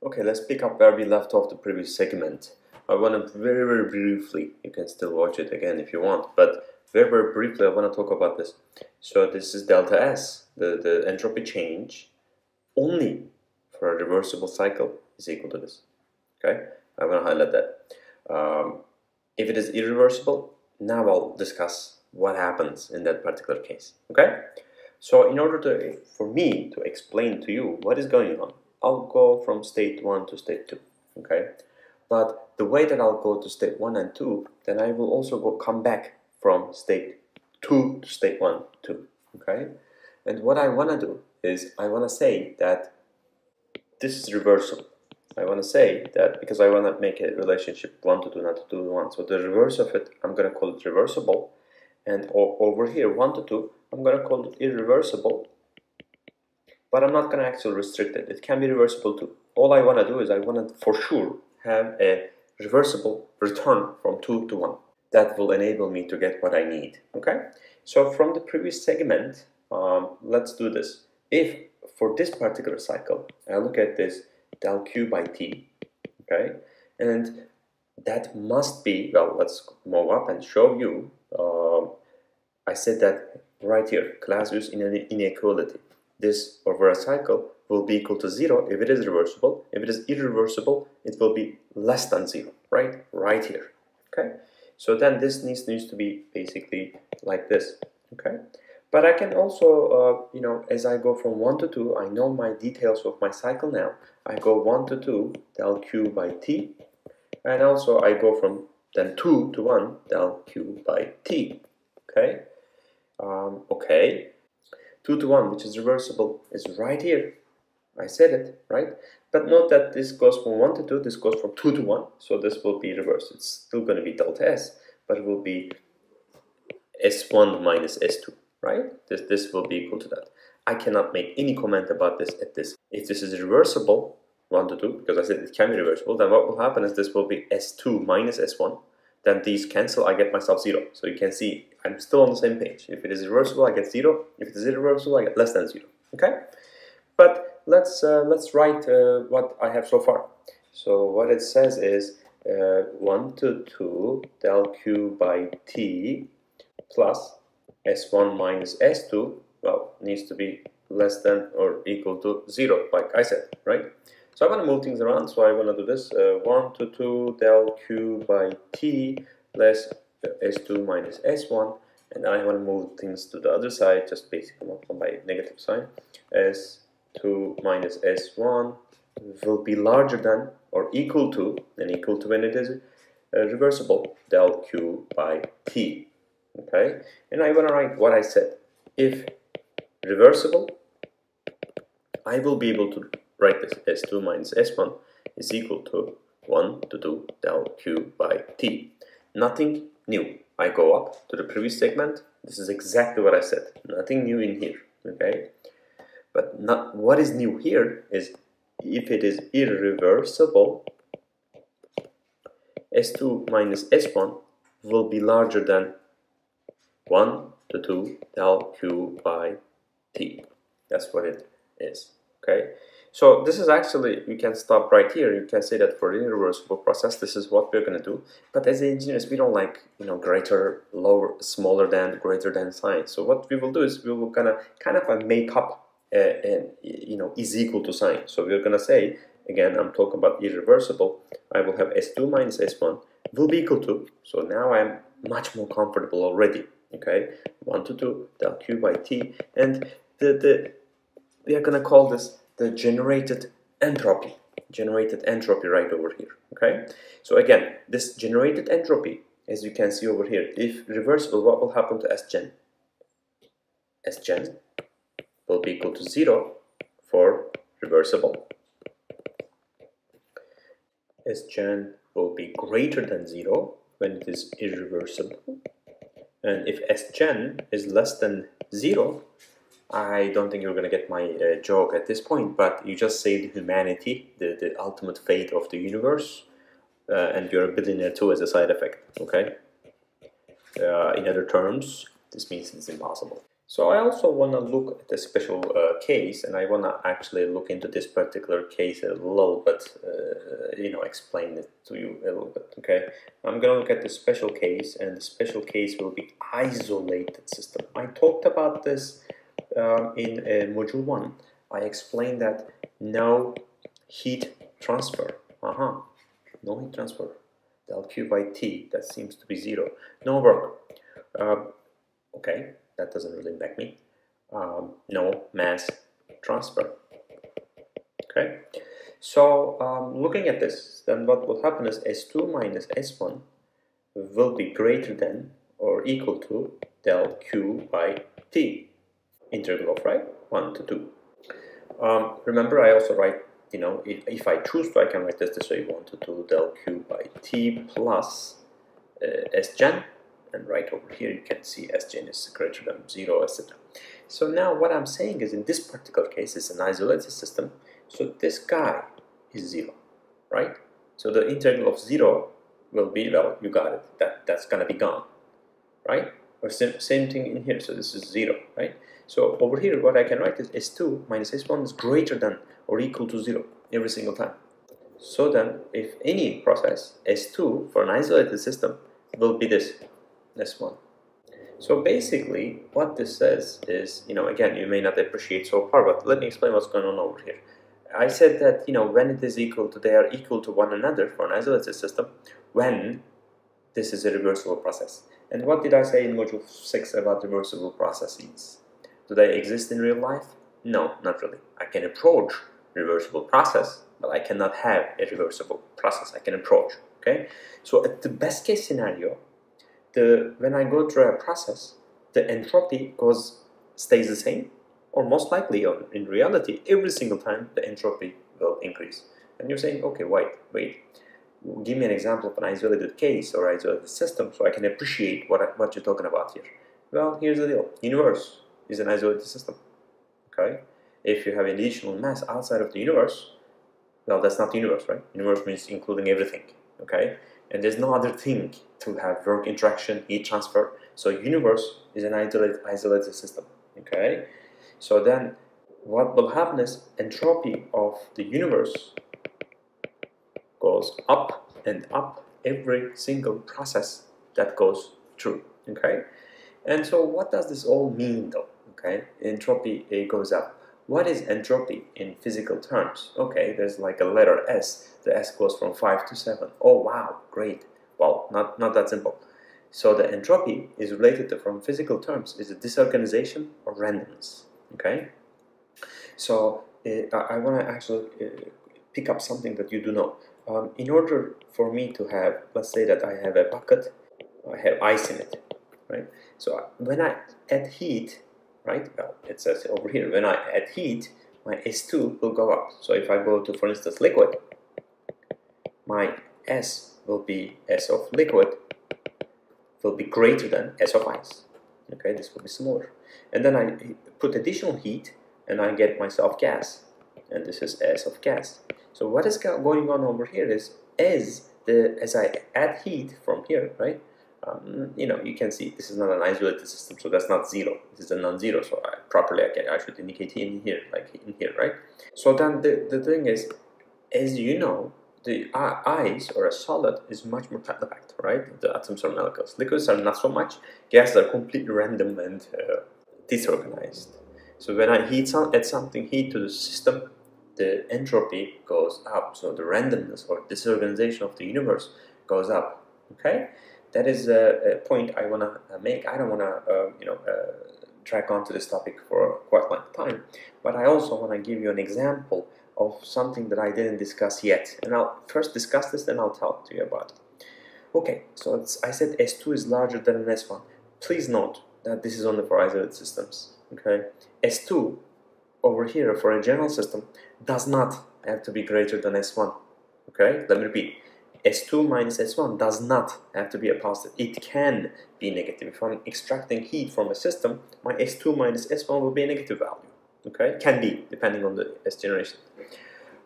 Okay, let's pick up where we left off the previous segment. I want to very, very briefly, you can still watch it again if you want, but very, very briefly, I want to talk about this. So this is delta S, the, the entropy change, only for a reversible cycle is equal to this. Okay, I want to highlight that. Um, if it is irreversible, now I'll discuss what happens in that particular case. Okay, so in order to, for me to explain to you what is going on, I'll go from state 1 to state 2. Okay, but the way that I'll go to state 1 and 2, then I will also go come back from state 2 to state 1, 2. Okay, and what I want to do is I want to say that this is reversible. I want to say that because I want to make a relationship 1 to 2, not 2 to 1. So the reverse of it, I'm going to call it reversible. And over here, 1 to 2, I'm going to call it irreversible. But I'm not going to actually restrict it. It can be reversible too. All I want to do is I want to, for sure, have a reversible return from 2 to 1. That will enable me to get what I need. Okay? So from the previous segment, um, let's do this. If for this particular cycle, I look at this del q by t, okay, and that must be, well, let's move up and show you, uh, I said that right here, Clausius inequality. This over a cycle will be equal to 0 if it is reversible. If it is irreversible, it will be less than 0, right? Right here, okay? So then this needs, needs to be basically like this, okay? But I can also, uh, you know, as I go from 1 to 2, I know my details of my cycle now. I go 1 to 2 del q by t. And also I go from then 2 to 1 del q by t. Okay? Um, okay. 2 to 1, which is reversible, is right here. I said it, right? But note that this goes from 1 to 2, this goes from 2 to 1. So this will be reversed. It's still going to be delta s, but it will be s1 minus s2 right? This, this will be equal to that. I cannot make any comment about this at this. If this is reversible, 1 to 2, because I said it can be reversible, then what will happen is this will be S2 minus S1. Then these cancel, I get myself 0. So you can see I'm still on the same page. If it is reversible, I get 0. If it is irreversible, I get less than 0. Okay? But let's, uh, let's write uh, what I have so far. So what it says is uh, 1 to 2 del q by t plus s1 minus s2, well, needs to be less than or equal to 0, like I said, right? So I want to move things around, so I want to do this. Uh, 1 to 2 del q by t less s2 minus s1, and I want to move things to the other side, just basically multiply by negative sign. s2 minus s1 will be larger than or equal to, and equal to when it is uh, reversible, del q by t okay and I want to write what I said if reversible I will be able to write this s2 minus s1 is equal to 1 to 2 del q by t nothing new I go up to the previous segment this is exactly what I said nothing new in here okay but not what is new here is if it is irreversible s2 minus s1 will be larger than 1 to 2 del q by t. That's what it is. Okay. So this is actually, you can stop right here. You can say that for the irreversible process, this is what we're going to do. But as engineers, we don't like, you know, greater, lower, smaller than, greater than signs. So what we will do is we will kind of, kind of make up, uh, and, you know, is equal to sign. So we're going to say, again, I'm talking about irreversible. I will have s2 minus s1 will be equal to. So now I'm much more comfortable already okay 1 to 2 del q by t and the, the we are going to call this the generated entropy generated entropy right over here okay? So again this generated entropy as you can see over here if reversible what will happen to s gen? S gen will be equal to 0 for reversible. S gen will be greater than 0 when it is irreversible. And if sgen is less than 0, I don't think you're going to get my uh, joke at this point, but you just saved humanity, the, the ultimate fate of the universe, uh, and you're a billionaire too as a side effect, okay? Uh, in other terms, this means it's impossible. So I also want to look at a special uh, case, and I want to actually look into this particular case a little bit, uh, you know, explain it to you a little bit, okay? I'm going to look at the special case, and the special case will be isolated system. I talked about this um, in uh, Module 1. I explained that no heat transfer, uh-huh, no heat transfer, del Q by T, that seems to be zero, no work. Uh, okay, that doesn't really impact me. Um, no mass transfer. Okay, so um, looking at this, then what will happen is S2 minus S1 will be greater than or equal to del Q by T, integral of right 1 to 2. Um, remember, I also write, you know, if, if I choose to, I can write this this way 1 to 2 del Q by T plus uh, S gen. And right over here you can see Sgen is greater than 0 etc. So now what I'm saying is in this particular case it's an isolated system. So this guy is 0 right? So the integral of 0 will be well you got it. That that's gonna be gone right? Or same, same thing in here. So this is 0 right so over here what I can write is S2 minus S1 is greater than or equal to 0 every single time so then if any process S2 for an isolated system will be this s1. So basically, what this says is, you know, again, you may not appreciate so far, but let me explain what's going on over here. I said that, you know, when it is equal to, they are equal to one another for an isolated system, when this is a reversible process. And what did I say in Module 6 about reversible processes? Do they exist in real life? No, not really. I can approach reversible process, but I cannot have a reversible process. I can approach, okay? So at the best case scenario, the when I go through a process, the entropy goes stays the same, or most likely, in reality, every single time the entropy will increase. And you're saying, okay, wait, wait, give me an example of an isolated case or isolated system so I can appreciate what, what you're talking about here. Well, here's the deal. Universe is an isolated system. Okay? If you have an additional mass outside of the universe, well, that's not the universe, right? Universe means including everything. Okay? and there's no other thing to have work interaction, heat transfer. So universe is an isolated, isolated system. Okay, so then what will happen is entropy of the universe goes up and up every single process that goes through. Okay, and so what does this all mean though? Okay, entropy it goes up. What is entropy in physical terms? Okay, there's like a letter S. The S goes from 5 to 7. Oh, wow, great. Well, not, not that simple. So the entropy is related to, from physical terms, is it disorganization or randomness. Okay? So uh, I want to actually uh, pick up something that you do know. Um, in order for me to have, let's say that I have a bucket, I have ice in it, right? So when I add heat, right? Well, it says over here, when I add heat, my S2 will go up. So if I go to, for instance, liquid, my S will be S of liquid will be greater than S of ice. Okay, this will be smaller. And then I put additional heat and I get myself gas. And this is S of gas. So what is going on over here is as the as I add heat from here, right? Um, you know, you can see this is not an isolated system, so that's not zero. This is a non-zero, so I, properly I, can, I should indicate in here, like in here, right? So then the, the thing is, as you know, the ice or a solid is much more compact, right? The atoms are molecules. Liquids are not so much. Gases are completely random and uh, disorganized. So when I heat some, add something heat to the system, the entropy goes up. So the randomness or disorganization of the universe goes up. Okay that is a, a point I want to uh, make. I don't want to, uh, you know, uh, track onto this topic for quite a long time, but I also want to give you an example of something that I didn't discuss yet. And I'll first discuss this, then I'll talk to you about it. Okay, so I said S2 is larger than an S1. Please note that this is only for isolated systems. Okay, S2 over here for a general system does not have to be greater than S1. Okay, let me repeat. S2 minus S1 does not have to be a positive. It can be negative. If I'm extracting heat from a system, my S2 minus S1 will be a negative value. Okay, can be depending on the S generation.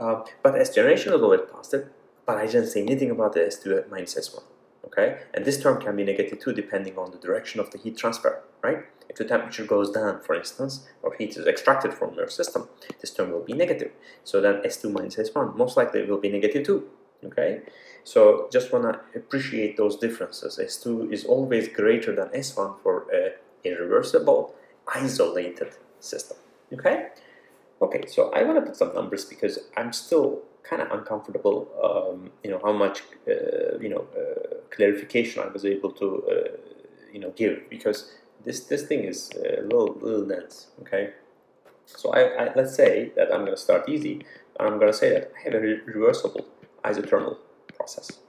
Uh, but S generation is always positive, but I didn't say anything about the S2 minus S1. Okay, and this term can be negative too depending on the direction of the heat transfer. Right? If the temperature goes down, for instance, or heat is extracted from your system, this term will be negative. So then S2 minus S1, most likely will be negative 2. Okay, so just want to appreciate those differences. S2 is always greater than S1 for a irreversible, isolated system. Okay, okay. So I want to put some numbers because I'm still kind of uncomfortable. Um, you know how much uh, you know uh, clarification I was able to uh, you know give because this this thing is a little little dense. Okay, so I, I let's say that I'm going to start easy. I'm going to say that I have a re reversible isothermal process.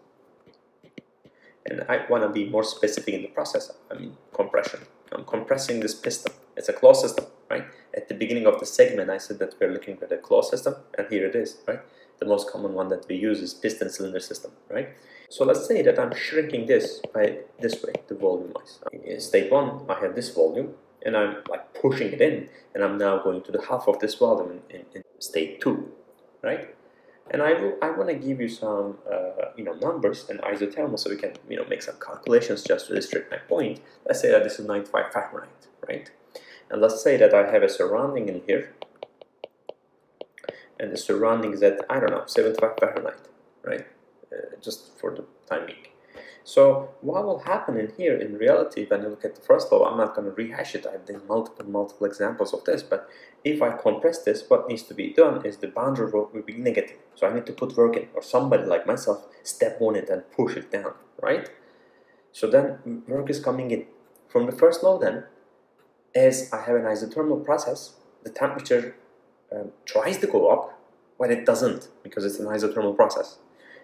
And I want to be more specific in the process. I mean compression. I'm compressing this piston. It's a closed system, right? At the beginning of the segment, I said that we're looking at a closed system, and here it is, right? The most common one that we use is piston cylinder system, right? So let's say that I'm shrinking this by this way, the volume wise. In state one, I have this volume, and I'm like pushing it in, and I'm now going to the half of this volume in, in, in state two, right? And I, will, I want to give you some uh, you know numbers and isothermal so we can you know make some calculations just to illustrate my point. Let's say that this is 95 Fahrenheit, right? And let's say that I have a surrounding in here and the surrounding is at, I don't know, 75 Fahrenheit, right? Uh, just for the time being. So what will happen in here in reality when you look at the first law, I'm not going to rehash it, I've done multiple, multiple examples of this, but if I compress this, what needs to be done is the boundary work will be negative. So I need to put work in, or somebody like myself step on it and push it down, right? So then work is coming in. From the first law then, as I have an isothermal process, the temperature um, tries to go up, but it doesn't because it's an isothermal process.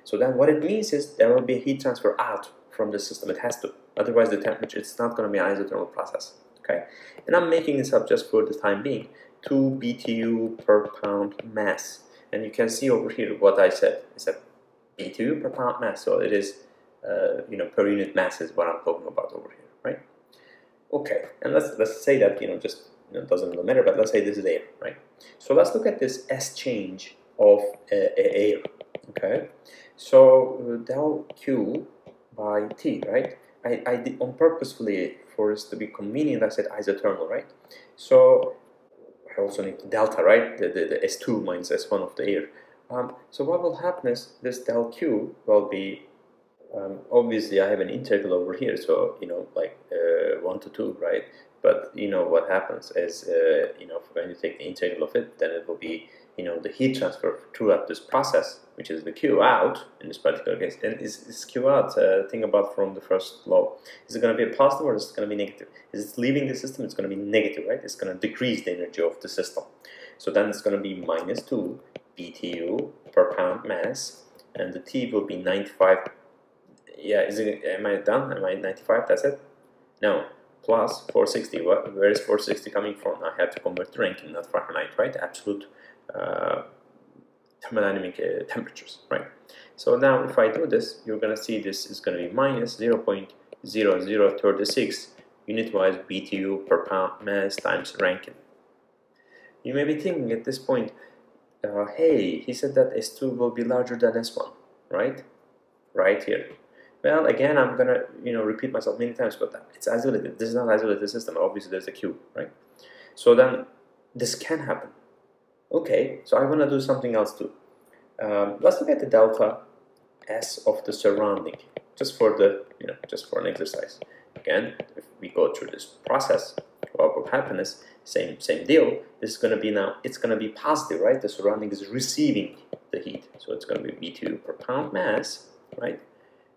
So then what it means is there will be a heat transfer out from the system. It has to. Otherwise the temperature, it's not going to be an isothermal process. Okay, And I'm making this up just for the time being. 2 BTU per pound mass. And you can see over here what I said. I said BTU per pound mass. So it is, uh, you know, per unit mass is what I'm talking about over here, right? Okay, and let's let's say that you know just you know, doesn't really matter, but let's say this is air, right? So let's look at this S change of uh, air. Okay, so uh, del Q by T, right? I, I did on purposefully for us to be convenient. I said isothermal, right? So I also need delta, right? The, the, the S2 minus S1 of the air. Um, so what will happen is this del Q will be um, obviously I have an integral over here, so you know like uh, one to two, right? But you know what happens is uh, you know when you take the integral of it, then it will be you know the heat transfer throughout this process, which is the Q out in this particular case. And is, is Q out? Uh, think about from the first law. Is it going to be a positive or is it going to be negative? Is it leaving the system? It's going to be negative, right? It's going to decrease the energy of the system. So then it's going to be minus two BTU per pound mass, and the T will be 95. Yeah, is it? Am I done? Am I 95? That's it. No, plus 460. What, where is 460 coming from? I have to convert to Rankine, not Fahrenheit, right? Absolute thermodynamic uh, temperatures, right? So now if I do this, you're going to see this is going to be minus 0.0036 unit-wise BTU per pound mass times Rankine. You may be thinking at this point, uh, hey, he said that S2 will be larger than S1, right? Right here. Well, again, I'm gonna you know repeat myself many times, but it's isolated. This is not isolated system. Obviously, there's a a Q, right? So then this can happen. Okay, so I want to do something else too. Um, let's look at the delta S of the surrounding, just for the you know just for an exercise. Again, if we go through this process, will happen is same same deal. This is going to be now it's going to be positive, right? The surrounding is receiving the heat, so it's going to be BTU per pound mass, right?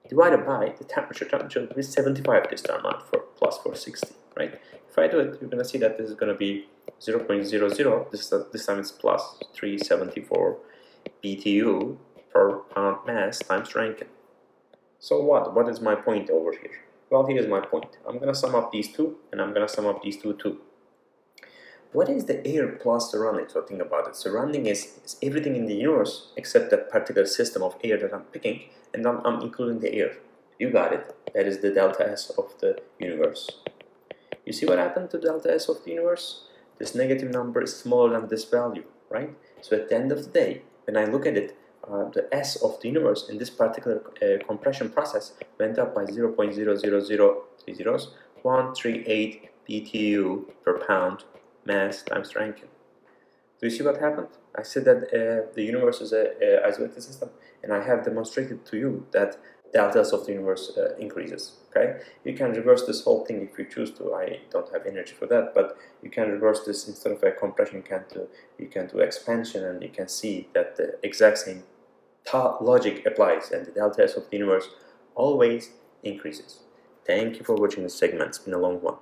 divided by the temperature. Temperature is 75 this time out for plus 460, right? If I do it, you're going to see that this is going to be 0 0.00. This, is, this time it's plus 374 BTU per pound mass times Rankine. So what? What is my point over here? Well, here's my point. I'm going to sum up these two, and I'm going to sum up these two too. What is the air plus surrounding? So think about it. Surrounding is, is everything in the universe except that particular system of air that I'm picking and I'm, I'm including the air. You got it. That is the delta S of the universe. You see what happened to delta S of the universe? This negative number is smaller than this value, right? So at the end of the day, when I look at it, uh, the S of the universe in this particular uh, compression process went up by 0.00030, 138 BTU per pound mass times Rankine. Do you see what happened? I said that uh, the universe is an isolated system, and I have demonstrated to you that delta S of the universe uh, increases. Okay, you can reverse this whole thing if you choose to. I don't have energy for that, but you can reverse this instead of a compression, you can do you can do expansion, and you can see that the exact same logic applies, and the delta S of the universe always increases. Thank you for watching this segment. It's been a long one.